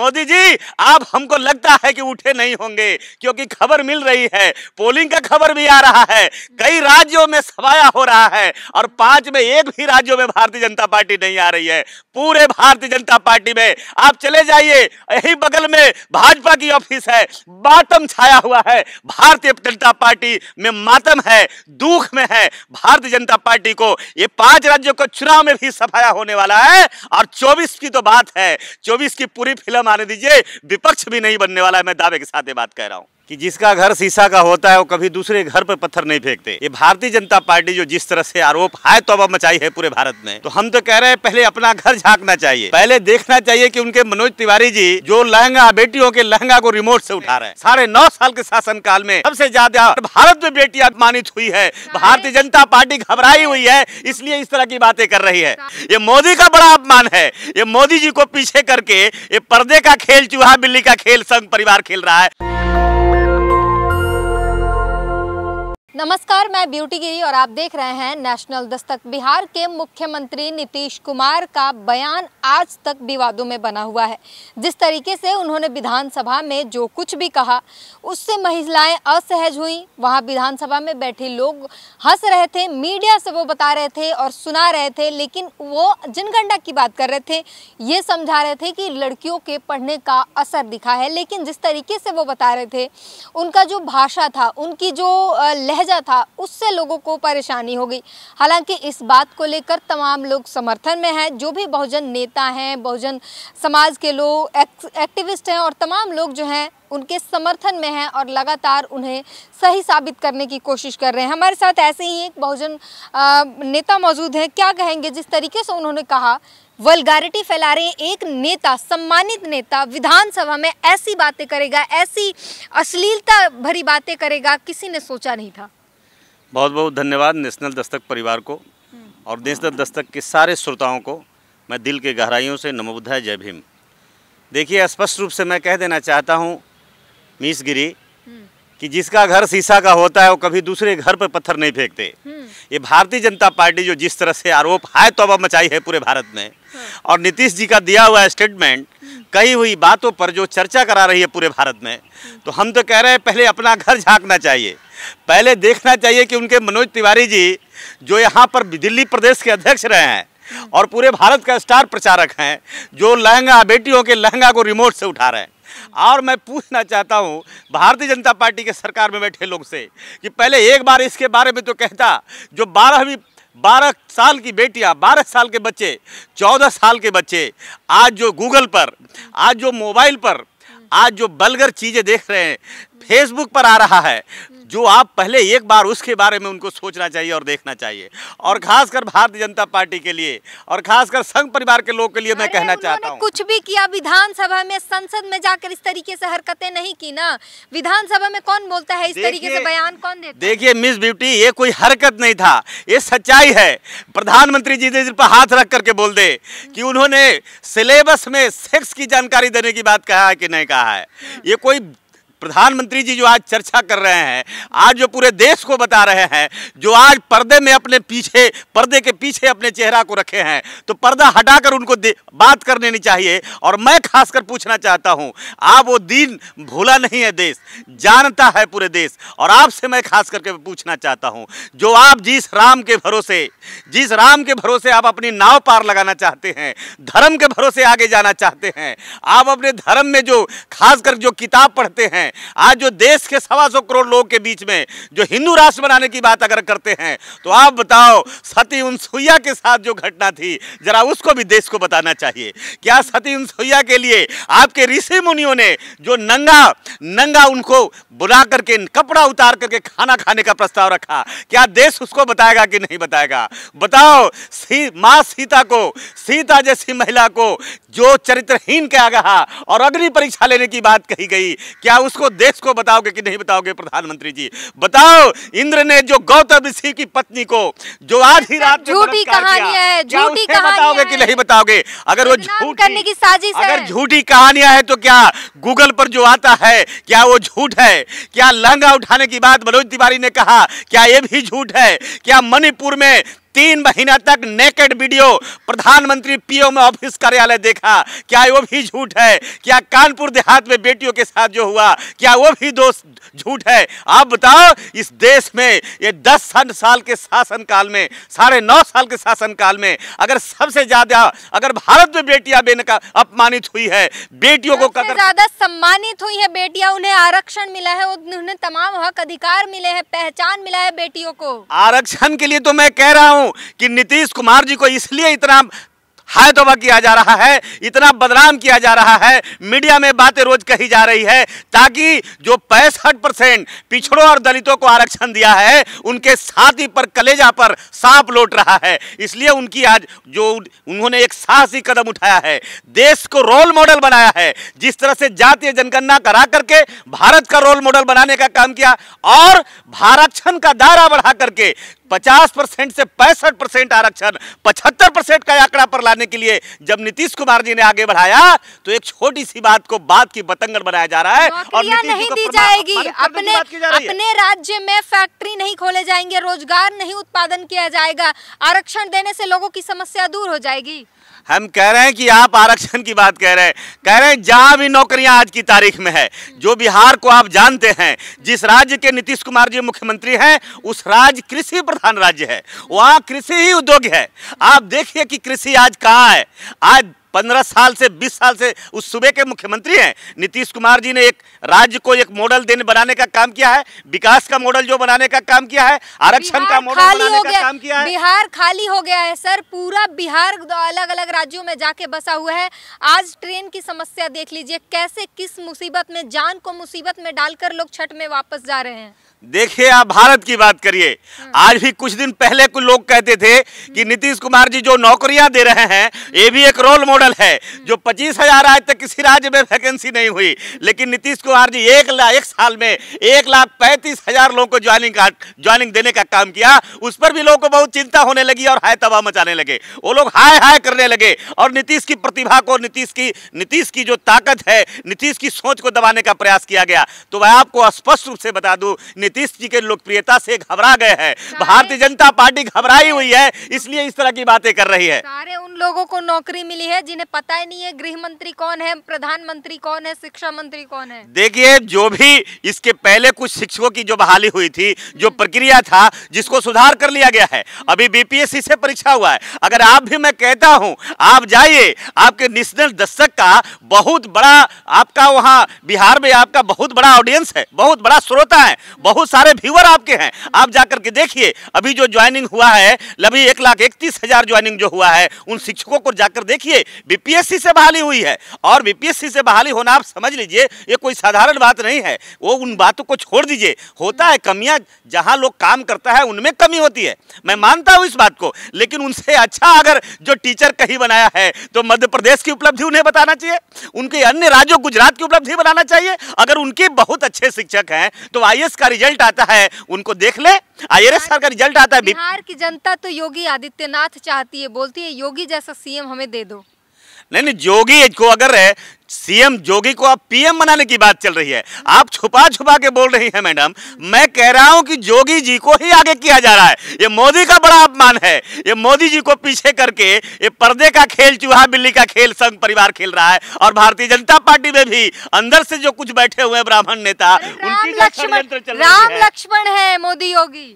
मोदी जी, आप हमको लगता है कि उठे नहीं होंगे, क्योंकि खबर मिल रही है पोलिंग का खबर भी आ रहा है। कई राज्यों में सवाया हो रहा है, और पाँच में एक भी राज्यों में भारतीय जनता पार्टी नहीं आ रही है। पूरे भारतीय जनता पार्टी में, आप चले जाइए, यही बगल में भाजपा की ऑफ़िस है बातम छाया हुआ है। भारतीय जनता पार्टी में मातम है, दुख में है। भारतीय जनता पार्टी को, ये पाँच राज्यों को चुनाव में भी सफाया होने वाला है, और 24 की तो बात है 24 की पूरी फ़िल्म आने दीजिए, विपक्ष भी नहीं बनने वाला है, मैं दावे के साथ ये बात कह रहा हूँ। कि जिसका घर शीशा का होता है, वो कभी दूसरे घर पर पत्थर नहीं फेंकते। ये भारतीय जनता पार्टी जो जिस तरह से आरोप है तो मचाई है पूरे भारत में। तो हम तो कह रहे हैं, पहले अपना घर झांकना चाहिए। पहले देखना चाहिए कि उनके मनोज तिवारी जी जो लहंगा, बेटियों के लहंगा को रिमोट से उठा रहे हैं। साढ़े नौ साल के शासन काल में सबसे ज़्यादा भारत में बेटियाँ अपमानित हुई है। भारतीय जनता पार्टी घबराई हुई है, इसलिए इस तरह की बातें कर रही है। ये मोदी का बड़ा अपमान है। ये मोदी जी को पीछे करके ये पर्दे का खेल, चूहा बिल्ली का खेल संघ परिवार खेल रहा है। नमस्कार, मैं ब्यूटी गिरी और आप देख रहे हैं नेशनल दस्तक। बिहार के मुख्यमंत्री नीतीश कुमार का बयान आज तक विवादों में बना हुआ है। जिस तरीके से उन्होंने विधानसभा में जो कुछ भी कहा, उससे महिलाएँ असहज हुई। वहाँ विधानसभा में बैठे लोग हंस रहे थे, मीडिया से वो बता रहे थे और सुना रहे थे, लेकिन वो जनगणना की बात कर रहे थे। ये समझा रहे थे कि लड़कियों के पढ़ने का असर दिखा है, लेकिन जिस तरीके से वो बता रहे थे, उनका जो भाषा था, उनकी जो लहजा लहजा था उससे लोगों को परेशानी हो गई। हालाँकि इस बात को लेकर तमाम लोग समर्थन में हैं जो भी बहुजन नेता हैं बहुजन समाज के लोग एक, एक्टिविस्ट हैं और तमाम लोग जो हैं उनके समर्थन में हैं और लगातार उन्हें सही साबित करने की कोशिश कर रहे हैं। हमारे साथ ऐसे ही एक बहुजन नेता मौजूद हैं। क्या कहेंगे? जिस तरीके से उन्होंने कहा वलगारिटी फैला रहे एक नेता सम्मानित नेता विधानसभा में ऐसी बातें करेगा ऐसी अश्लीलता भरी बातें करेगा किसी ने सोचा नहीं था। बहुत बहुत धन्यवाद नेशनल दस्तक परिवार को और नेशनल दस्तक के सारे श्रोताओं को मैं दिल के गहराइयों से नमोबुद्धाय जय भीम। देखिए स्पष्ट रूप से मैं कह देना चाहता हूँ मीस गिरी कि जिसका घर शीशा का होता है वो कभी दूसरे घर पर पत्थर नहीं फेंकते। ये भारतीय जनता पार्टी जो जिस तरह से आरोप है तो मचाई है पूरे भारत में। और नीतीश जी का दिया हुआ स्टेटमेंट कही हुई बातों पर जो चर्चा करा रही है पूरे भारत में तो हम तो कह रहे हैं पहले अपना घर झांकना चाहिए। पहले देखना चाहिए कि उनके मनोज तिवारी जी जो यहाँ पर दिल्ली प्रदेश के अध्यक्ष रहे हैं और पूरे भारत का स्टार प्रचारक हैं, जो लहंगा, बेटियों के लहंगा को रिमोट से उठा रहे हैं। और मैं पूछना चाहता हूँ, भारतीय जनता पार्टी के सरकार में बैठे लोग से, कि पहले एक बार इसके बारे में तो कहता, जो बारहवीं, बारह साल की बेटियाँ, बारह साल के बच्चे, चौदह साल के बच्चे, आज जो गूगल पर, आज जो मोबाइल पर, आज जो बलगर चीज़ें देख रहे हैं फेसबुक पर आ रहा है जो आप पहले एक बार उसके बारे में उनको सोचना चाहिए और देखना चाहिए। और खासकर भारतीय जनता पार्टी के लिए और खासकर संघ परिवार के लोग के लिए मैं कहना चाहता हूँ। कुछ भी किया विधानसभा में संसद में जाकर इस तरीके से हरकतें नहीं की ना। विधानसभा में कौन बोलता है इस तरीके से बयान कौन देता देखिए मिस ब्यूटी ये कोई हरकत नहीं था ये सच्चाई है। प्रधानमंत्री जी ने पर हाथ रख करके बोल दे कि उन्होंने सिलेबस में सेक्स की जानकारी देने की बात कहा है कि नहीं कहा है। ये कोई प्रधानमंत्री जी जो आज चर्चा कर रहे हैं, आज जो पूरे देश को बता रहे हैं, जो आज पर्दे में अपने पीछे, पर्दे के पीछे अपने चेहरा को रखे हैं तो पर्दा हटाकर उनको बात कर लेनी चाहिए। और मैं खासकर पूछना चाहता हूँ, आप वो दिन भूला नहीं है देश, जानता है पूरे देश। और आपसे मैं खास करके पूछना चाहता हूँ, जो आप जिस राम के भरोसे, जिस राम के भरोसे आप अपनी नाव पार लगाना चाहते हैं, धर्म के भरोसे आगे जाना चाहते हैं, आप अपने धर्म में जो, खासकर जो किताब पढ़ते हैं आज जो देश के सवा सौ करोड़ लोगों के बीच में जो हिंदू राष्ट्र बनाने की बात अगर करते हैं तो आप बताओ सती उनसुईया के साथ जो घटना थी जरा उसको भी देश को बताना चाहिए। क्या सती उनसुईया के लिए आपके ऋषि मुनियों ने जो नंगा नंगा उनको बुला करके कपड़ा उतार करके खाना खाने का प्रस्ताव रखा क्या देश उसको बताएगा कि नहीं बताएगा? बताओ सी, माँ सीता को सीता जैसी महिला को जो चरित्रहीन क्या कहा और अग्नि परीक्षा लेने की बात कही गई क्या उसको इसको देश को बताओगे कि नहीं बताओगे प्रधानमंत्री जी? बताओ इंद्र ने जो गौतम ऋषि की पत्नी को जो आज ही रात झूठी कहानियाँ है झूठी बताओगे कि नहीं बताओगे? अगर वो झूठ करने की साजिश अगर झूठी कहानियाँ है तो क्या गूगल पर जो आता है क्या वो झूठ है? क्या लहंगा उठाने की बात मनोज तिवारी ने कहा? क्या ये भी झूठ है? क्या मणिपुर में तीन महीना तक नेकेड वीडियो प्रधानमंत्री पीओ में ऑफ़िस कार्यालय देखा। क्या वो भी झूठ है? क्या कानपुर देहात में बेटियों के साथ जो हुआ क्या वो भी दोस्त झूठ है? आप बताओ इस देश में ये दस साल के शासन काल में साढ़े नौ साल के शासन काल में अगर सबसे ज़्यादा अगर भारत में बेटियाँ बेनका अपमानित हुई है बेटियों को कदर ज़्यादा सम्मानित हुई है बेटियाँ उन्हें आरक्षण मिला है उन्हें तमाम हक अधिकार मिले हैं पहचान मिला है बेटियों को। आरक्षण के लिए तो मैं कह रहा हूँ कि नीतीश कुमार जी को इसलिए इतना हाय तोबा किया जा रहा है, इतना बदनाम किया जा रहा है, मीडिया में बातें रोज कही जा रही है, ताकि जो पैंसठ परसेंट पिछड़ों और दलितों को आरक्षण दिया है, उनके छाती पर कलेजा पर सांप लौट रहा है। इसलिए उनकी आज जो उन्होंने एक साहसी कदम उठाया है, देश को रोल मॉडल बनाया है, जिस तरह से जातीय जनगणना करा करके भारत का रोल मॉडल बनाने का काम किया, और भारक्षण का दायरा बढ़ा करके 50 परसेंट से पैंसठ परसेंट आरक्षण 75 परसेंट का आंकड़ा पर लाने के लिए जब नीतीश कुमार जी ने आगे बढ़ाया तो एक छोटी सी बात को बात की बतंगड़ बनाया जा रहा है और नहीं दी जाएगी अपने। अपने राज्य में फैक्ट्री नहीं खोले जाएँगे रोज़गार नहीं उत्पादन किया जाएगा आरक्षण देने से लोगों की समस्या दूर हो जाएगी हम कह रहे हैं कि आप आरक्षण की बात कह रहे हैं। कह रहे हैं, जहाँ भी नौकरियाँ आज की तारीख में है, जो बिहार को आप जानते हैं, जिस राज्य के नीतीश कुमार जी मुख्यमंत्री हैं, उस राज्य कृषि प्रधान राज्य है। वहाँ कृषि ही उद्योग है। आप देखिए कि कृषि आज कहाँ है। आज पंद्रह साल से बीस साल से उस सूबे के मुख्यमंत्री हैं। नीतीश कुमार जी ने एक राज्य को एक मॉडल देने बनाने का काम किया है विकास का मॉडल जो बनाने का काम किया है आरक्षण का मॉडल बनाने का गया। काम किया है। बिहार खाली हो गया है सर। पूरा बिहार अलग अलग राज्यों में जाके बसा हुआ है। आज ट्रेन की समस्या देख लीजिए कैसे किस मुसीबत में जान को मुसीबत में डालकर लोग छठ में वापस जा रहे हैं। देखिए आप भारत की बात करिए। आज भी कुछ दिन पहले कुछ लोग कहते थे कि नीतीश कुमार जी जो नौकरियाँ दे रहे हैं ये भी एक रोल मॉडल है जो पच्चीस हज़ार आज तक किसी राज्य में वैकेंसी नहीं हुई। लेकिन नीतीश कुमार जी एक लाख एक साल में एक लाख पैंतीस हज़ार लोगों को ज्वाइनिंग का ज्वाइनिंग देने का काम किया। उस पर भी लोगों को बहुत चिंता होने लगी और हाय तबाह मचाने लगे। वो लोग हाय हाय करने लगे और नीतीश की प्रतिभा को नीतीश की नीतीश की जो ताकत है नीतीश की सोच को दबाने का प्रयास किया गया। तो मैं आपको स्पष्ट रूप से बता दूँ नीतीश जी के लोकप्रियता से घबरा गए हैं। भारतीय जनता पार्टी घबराई हुई है इसलिए इस तरह की बातें कर रही है। सारे उन लोगों को नौकरी मिली है जिन्हें पता ही नहीं है गृह मंत्री कौन है प्रधानमंत्री कौन है शिक्षा मंत्री कौन है। देखिए जो भी इसके पहले कुछ शिक्षकों की जो बहाली हुई थी जो प्रक्रिया था जिसको सुधार कर लिया गया है अभी बीपीएससी से परीक्षा हुआ है। अगर आप भी मैं कहता हूँ आप जाइए आपके नेशनल दस्तक का बहुत बड़ा आपका वहाँ बिहार में आपका बहुत बड़ा ऑडियंस है बहुत बड़ा श्रोता है बहुत सारे व्यूअर आपके हैं। आप जाकर के देखिए, अभी जो ज्वाइनिंग हुआ है, अभी एक लाख इकतीस हज़ार ज्वाइनिंग जो हुआ है, उन शिक्षकों को जाकर देखिए बीपीएससी से बहाली हुई है। और बीपीएससी से बहाली होना, आप समझ लीजिए, ये कोई साधारण बात नहीं है। वो उन बातों को छोड़ दीजिए। होता है कमियाँ, जहाँ लोग काम करता है, उनमें कमी होती है। मैं मानता हूँ इस बात को, लेकिन उनसे अच्छा अगर जो टीचर कहीं बनाया है तो मध्य प्रदेश की उपलब्धि उन्हें बताना चाहिए। उनके अन्य राज्यों, गुजरात की उपलब्धि बनाना चाहिए। अगर उनके बहुत अच्छे शिक्षक हैं तो आई का रिज़ल्ट आता है उनको देख ले। आईआरएस आई का रिज़ल्ट आता है बिहार की जनता तो योगी आदित्यनाथ चाहती है बोलती है योगी जैसा सीएम हमें दे दो। नहीं नहीं जोगी को अगर है सीएम जोगी को आप पीएम बनाने की बात चल रही है आप छुपा छुपा के बोल रही हैं मैडम। मैं कह रहा हूँ कि जोगी जी को ही आगे किया जा रहा है। ये मोदी का बड़ा अपमान है। ये मोदी जी को पीछे करके ये पर्दे का खेल चूहा बिल्ली का खेल संघ परिवार खेल रहा है और भारतीय जनता पार्टी में भी अंदर से जो कुछ बैठे हुए ब्राह्मण नेता उनकी राम लक्ष्मण है मोदी योगी।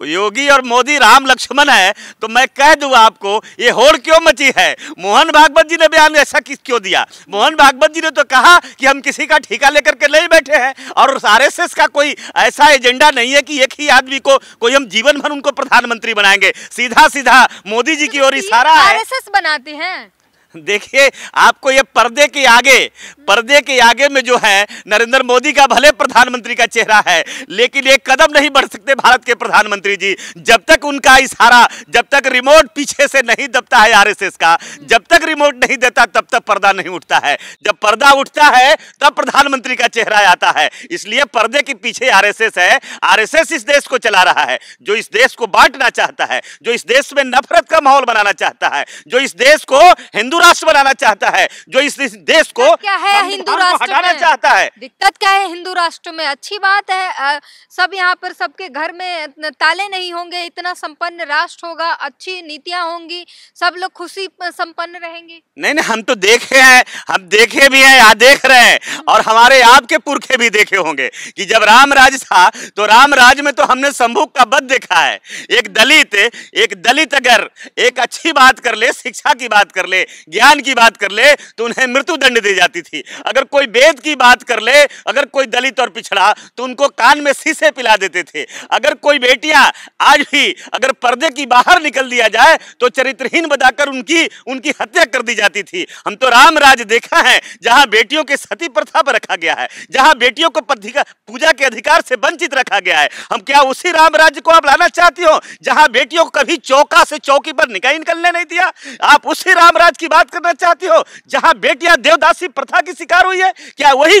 योगी और मोदी राम लक्ष्मण है तो मैं कह दूँ आपको ये होड़ क्यों मची है? मोहन भागवत जी ने बयान ऐसा किस क्यों दिया? मोहन भागवत जी ने तो कहा कि हम किसी का ठेका लेकर के नहीं बैठे हैं और आरएसएस का कोई ऐसा एजेंडा नहीं है कि एक ही आदमी को कोई हम जीवन भर उनको प्रधानमंत्री बनाएँगे। सीधा सीधा मोदी जी की ओर इशारा है। बनाते हैं। देखिए, आपको ये पर्दे के आगे, पर्दे के आगे में जो है, नरेंद्र मोदी का भले प्रधानमंत्री का चेहरा है, लेकिन एक कदम नहीं बढ़ सकते भारत के प्रधानमंत्री जी। जब तक उनका इशारा जब तक रिमोट पीछे से नहीं दबता है आरएसएस का, जब तक रिमोट नहीं देता, तब तक पर्दा नहीं उठता है। जब पर्दा उठता है, तब प्रधानमंत्री का चेहरा आता है। इसलिए पर्दे के पीछे आरएसएस है, आरएसएस इस देश को चला रहा है, जो इस देश को बांटना चाहता है, जो इस देश में नफरत का माहौल बनाना चाहता है, जो इस देश को हिंदू राष्ट्र बनाना चाहता है जो इस, इस देश को क्या है हिंदू राष्ट्र हटाना में? चाहता है। दिक्कत क्या है हिंदू राष्ट्र में? अच्छी बात है सब यहाँ पर सबके घर में ताले नहीं होंगे इतना संपन्न राष्ट्र होगा अच्छी नीतियाँ होंगी सब लोग खुशी संपन्न रहेंगे। नहीं नहीं हम तो देखे हैं हम देखे भी हैं या देख रहे हैं और हमारे आपके पुरखे भी देखे होंगे कि जब राम राज था तो राम राज में तो हमने शंभुक का वध देखा है। एक दलित एक दलित अगर एक अच्छी बात कर ले शिक्षा की बात कर ले ज्ञान की बात कर ले तो उन्हें मृत्यु दंड दी जाती थी। अगर कोई वेद की बात कर ले, अगर कोई दलित और पिछड़ा तो उनको कान में शीशे पिला देते थे। अगर कोई बेटियाँ आज भी, अगर पर्दे की बाहर निकल दिया जाए तो चरित्रहीन बताकर उनकी उनकी हत्या कर दी जाती थी। हम तो राम राज देखा है, जहाँ बेटियों के सती प्रथा पर रखा गया है, जहाँ बेटियों को पूजा के अधिकार से वंचित रखा गया है। हम क्या उसी राम राज्य को आप लाना चाहती हो, जहाँ बेटियों को कभी चौका से चौकी पर निकाह निकलने नहीं दिया? आप उसी राम राज की बात करना चाहती हो जहाँ बेटियाँ देवदासी प्रथा की शिकार हुई है क्या वही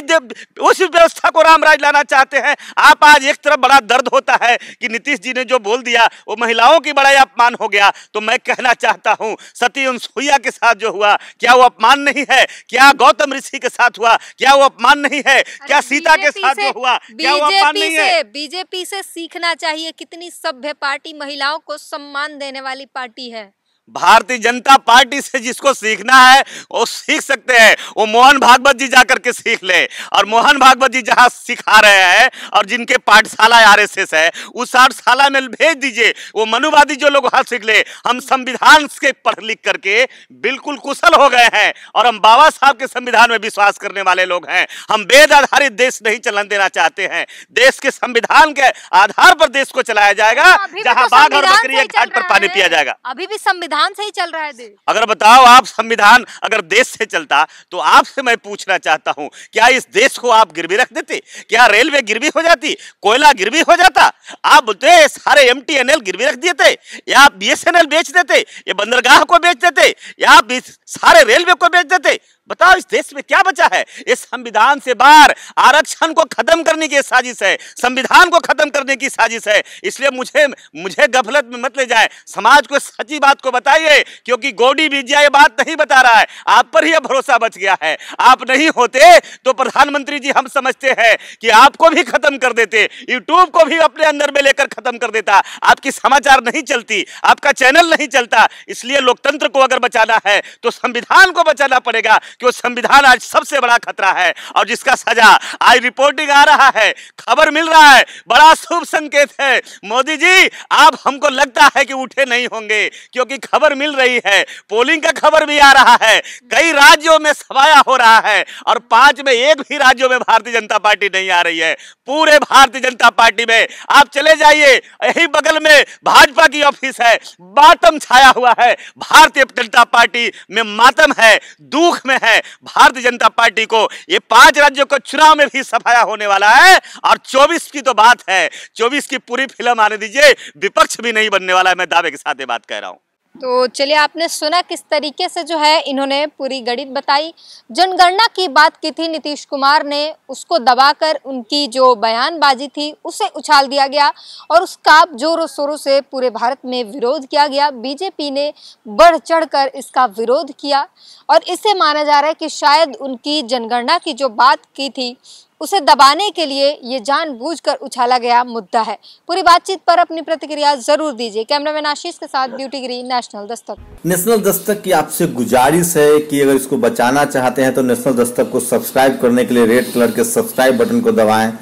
उस व्यवस्था को राम राज लाना चाहते हैं? आप आज एक तरफ़ बड़ा दर्द होता है कि नीतीश जी ने जो बोल दिया वो महिलाओं की बड़ा अपमान हो गया। तो मैं कहना चाहता हूँ सती अनुसुईया के साथ जो हुआ क्या वो अपमान नहीं है? क्या गौतम ऋषि के साथ हुआ क्या वो अपमान नहीं है? क्या सीता के साथ जो हुआ क्या वो अपमान नहीं है? बीजेपी से सीखना चाहिए कितनी सभ्य पार्टी महिलाओं को सम्मान देने वाली पार्टी है। भारतीय जनता पार्टी से जिसको सीखना है वो सीख सकते हैं। वो मोहन भागवत जी जाकर के सीख ले। और मोहन भागवत जी जहाँ सिखा रहे हैं और जिनके पाठशाला आर एस एस है उस पाठशाला में भेज दीजिए। वो मनुवादी जो लोग वहाँ सीख ले हम संविधान के पढ़ लिख करके बिल्कुल कुशल हो गए हैं। और हम बाबा साहब के संविधान में विश्वास करने वाले लोग हैं। हम वेद आधारित देश नहीं चलन देना चाहते हैं। देश के संविधान के आधार पर देश को चलाया जाएगा जहाँ तो बाघ और बकरी घाट पर पानी पिया जाएगा। अभी भी संविधान से ही चल रहा है देश। अगर बताओ आप संविधान अगर देश से चलता तो आपसे मैं पूछना चाहता हूँ, क्या इस देश को आप गिरवी रख देते? क्या रेलवे गिरवी हो जाती? कोयला गिरवी हो जाता? आप बोलते सारे एम टी एन एल गिरवी रख देते, या आप बी एस एन एल बेच देते, या बंदरगाह को बेच देते, या आप सारे रेलवे को बेच देते? बताओ, इस देश में क्या बचा है? इस संविधान से बाहर आरक्षण को खत्म करने की साजिश है। संविधान को खत्म करने की साजिश है। इसलिए मुझे मुझे गफलत में मत ले जाए। समाज को सच्ची बात को बताइए, क्योंकि गोडी विजया ये बात नहीं बता रहा है। आप पर ही भरोसा बच गया है। आप नहीं होते तो प्रधानमंत्री जी हम समझते हैं कि आपको भी खत्म कर देते। यूट्यूब को भी अपने अंदर में लेकर खत्म कर देता। आपकी समाचार नहीं चलती, आपका चैनल नहीं चलता। इसलिए लोकतंत्र को अगर बचाना है तो संविधान को बचाना पड़ेगा। क्यों संविधान आज सबसे बड़ा खतरा है और जिसका सजा आज रिपोर्टिंग आ रहा है, खबर मिल रहा है, बड़ा शुभ संकेत है। मोदी जी, आप हमको लगता है कि उठे नहीं होंगे, क्योंकि खबर मिल रही है पोलिंग का खबर भी आ रहा है। कई राज्यों में सवाया हो रहा है और पाँच में एक भी राज्यों में भारतीय जनता पार्टी नहीं आ रही है। पूरे भारतीय जनता पार्टी में, आप चले जाइए, यही बगल में भाजपा की ऑफ़िस है मातम छाया हुआ है। भारतीय जनता पार्टी में मातम है, दुख में है। भारतीय जनता पार्टी को ये पाँच राज्यों को चुनाव में भी सफाया होने वाला है और 24 की तो बात है। 24 की पूरी फ़िल्म आने दीजिए, विपक्ष भी नहीं बनने वाला है, मैं दावे के साथ ये बात कह रहा हूँ। तो चलिए, आपने सुना किस तरीके से जो है इन्होंने पूरी गणित बताई। जनगणना की बात की थी, नीतीश कुमार ने उसको दबाकर उनकी जो बयानबाजी थी उसे उछाल दिया गया और उसका जोरों शोरों से पूरे भारत में विरोध किया गया। बीजेपी ने बढ़ चढ़कर इसका विरोध किया और इसे माना जा रहा है कि शायद उनकी जनगणना की जो बात की थी उसे दबाने के लिए ये जानबूझकर उछाला गया मुद्दा है। पूरी बातचीत पर अपनी प्रतिक्रिया ज़रूर दीजिए। कैमरामैन आशीष के साथ Beauty Giri, National Dastak. National Dastak की आपसे गुजारिश है कि अगर इसको बचाना चाहते हैं तो नेशनल दस्तक को सब्सक्राइब करने के लिए रेड कलर के सब्सक्राइब बटन को दबाएँ,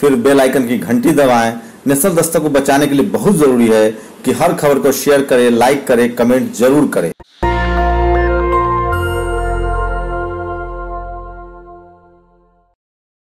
फिर बेल आइकन की घंटी दबाएँ। नेशनल दस्तक को बचाने के लिए बहुत ज़रूरी है कि हर खबर को शेयर करें, लाइक करें, कमेंट ज़रूर करें।